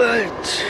what?